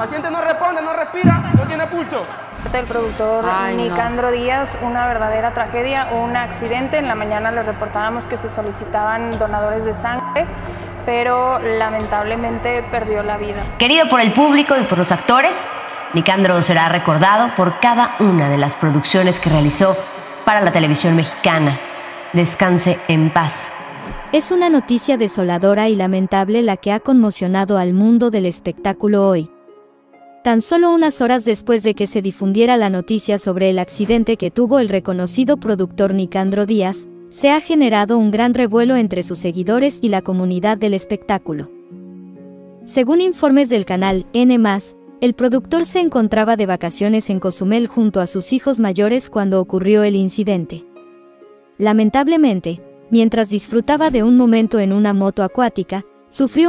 Paciente no responde, no respira, no tiene pulso. El productor Ay, no. Nicandro Díaz, una verdadera tragedia, un accidente. En la mañana le reportábamos que se solicitaban donadores de sangre, pero lamentablemente perdió la vida. Querido por el público y por los actores, Nicandro será recordado por cada una de las producciones que realizó para la televisión mexicana. Descanse en paz. Es una noticia desoladora y lamentable la que ha conmocionado al mundo del espectáculo hoy. Tan solo unas horas después de que se difundiera la noticia sobre el accidente que tuvo el reconocido productor Nicandro Díaz, se ha generado un gran revuelo entre sus seguidores y la comunidad del espectáculo. Según informes del canal N+, el productor se encontraba de vacaciones en Cozumel junto a sus hijos mayores cuando ocurrió el incidente. Lamentablemente, mientras disfrutaba de un momento en una moto acuática, sufrió un